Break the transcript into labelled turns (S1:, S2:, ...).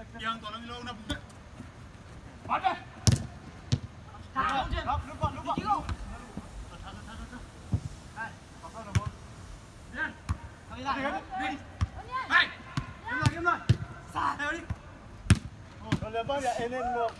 S1: Yang toàn là Milo nó
S2: Bắn đây.
S3: Thả không trên.
S1: Lúc lúc còn lúc.
S3: Chứ không? Đi lại.
S1: Đi.
S2: Hey.
S1: Đi.
S4: Bao giờ em lên một